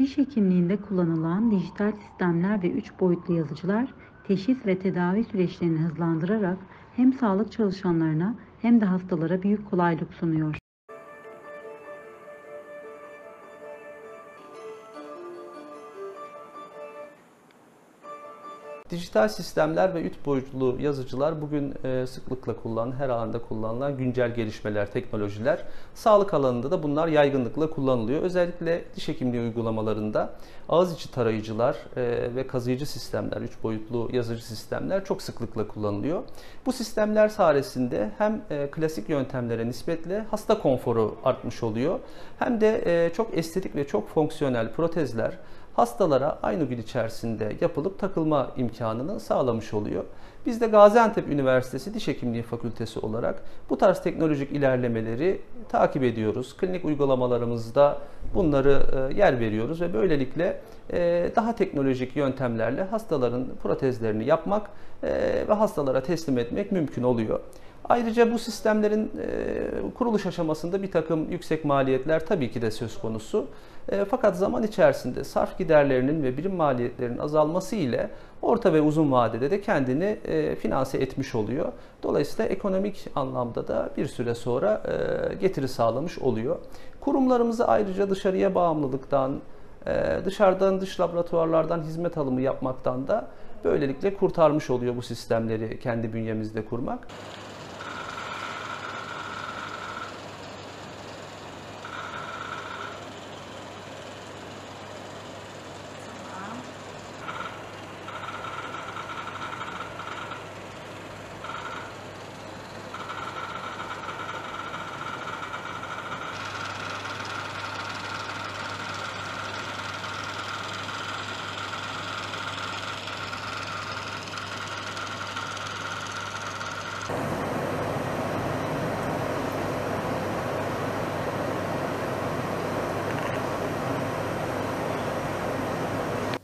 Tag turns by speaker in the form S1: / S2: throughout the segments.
S1: Diş hekimliğinde kullanılan dijital sistemler ve 3 boyutlu yazıcılar teşhis ve tedavi süreçlerini hızlandırarak hem sağlık çalışanlarına hem de hastalara büyük kolaylık sunuyor.
S2: Dijital sistemler ve üç boyutlu yazıcılar bugün e, sıklıkla kullanılan, her alanda kullanılan güncel gelişmeler, teknolojiler. Sağlık alanında da bunlar yaygınlıkla kullanılıyor. Özellikle diş hekimliği uygulamalarında ağız içi tarayıcılar e, ve kazıyıcı sistemler, üç boyutlu yazıcı sistemler çok sıklıkla kullanılıyor. Bu sistemler sayesinde hem e, klasik yöntemlere nispetle hasta konforu artmış oluyor hem de çok estetik ve çok fonksiyonel protezler hastalara aynı gün içerisinde yapılıp takılma imkanını sağlamış oluyor. Biz de Gaziantep Üniversitesi Diş Hekimliği Fakültesi olarak bu tarz teknolojik ilerlemeleri takip ediyoruz. Klinik uygulamalarımızda bunları e, yer veriyoruz ve böylelikle e, daha teknolojik yöntemlerle hastaların protezlerini yapmak e, ve hastalara teslim etmek mümkün oluyor. Ayrıca bu sistemlerin kuruluş aşamasında bir takım yüksek maliyetler tabii ki de söz konusu. Fakat zaman içerisinde sarf giderlerinin ve birim maliyetlerinin azalması ile orta ve uzun vadede de kendini finanse etmiş oluyor. Dolayısıyla ekonomik anlamda da bir süre sonra getiri sağlamış oluyor. Kurumlarımızı ayrıca dışarıya bağımlılıktan, dışarıdan dış laboratuvarlardan hizmet alımı yapmaktan da böylelikle kurtarmış oluyor bu sistemleri kendi bünyemizde kurmak.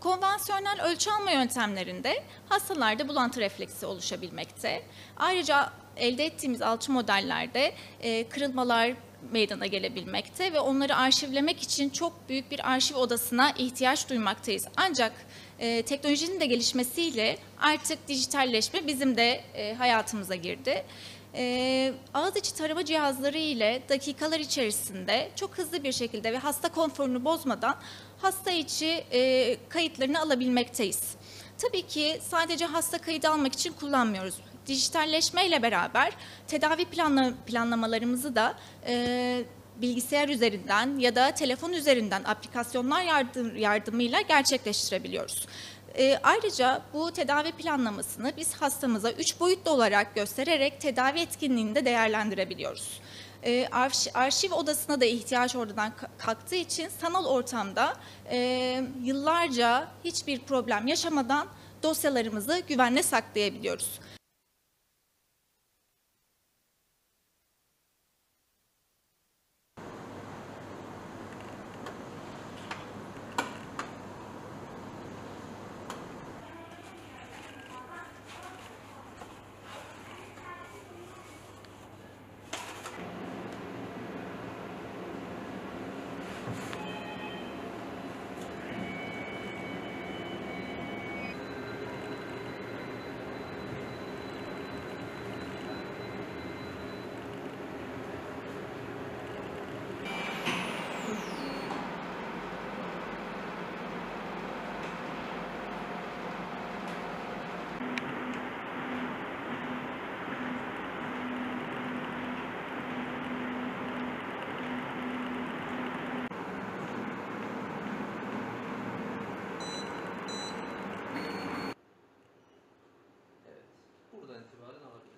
S3: Konvansiyonel ölçü alma yöntemlerinde hastalarda bulantı refleksi oluşabilmekte. Ayrıca elde ettiğimiz alçı modellerde e, kırılmalar meydana gelebilmekte ve onları arşivlemek için çok büyük bir arşiv odasına ihtiyaç duymaktayız. Ancak e, teknolojinin de gelişmesiyle artık dijitalleşme bizim de e, hayatımıza girdi. E, ağız içi tarama cihazları ile dakikalar içerisinde çok hızlı bir şekilde ve hasta konforunu bozmadan hasta içi e, kayıtlarını alabilmekteyiz. Tabii ki sadece hasta kaydı almak için kullanmıyoruz. Dijitalleşme ile beraber tedavi planla, planlamalarımızı da e, bilgisayar üzerinden ya da telefon üzerinden aplikasyonlar yardım, yardımıyla gerçekleştirebiliyoruz. E, ayrıca bu tedavi planlamasını biz hastamıza üç boyutlu olarak göstererek tedavi etkinliğini de değerlendirebiliyoruz. E, arşiv, arşiv odasına da ihtiyaç oradan kalktığı için sanal ortamda e, yıllarca hiçbir problem yaşamadan dosyalarımızı güvenle saklayabiliyoruz. buradan itibaren alabilir.